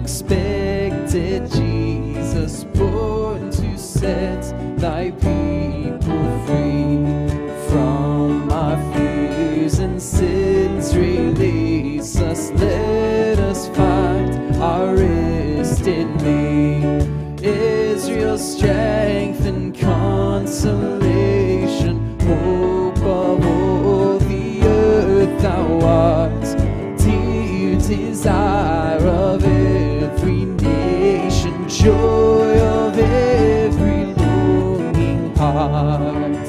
unexpected Jesus born to set thy people free from our fears and sins. Release us let us find our rest in thee. Israel's strength desire of every nation joy of every longing heart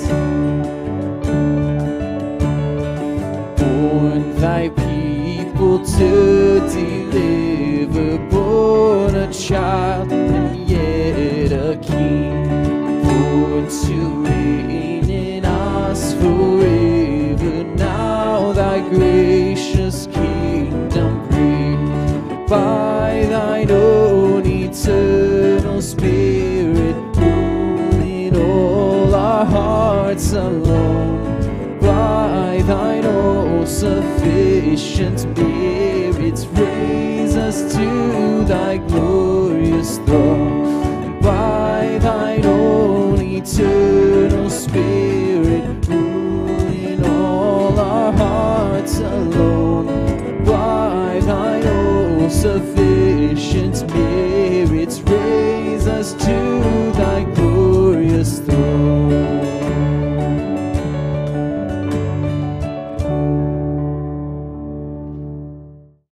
born thy people to deliver, born a child and yet a king, born to reign in us forever. Now thy by thine own eternal spirit, in all our hearts alone. By thine all sufficient spirit, raise us to thy glorious throne. By thine own eternal spirit in all our hearts alone sufficient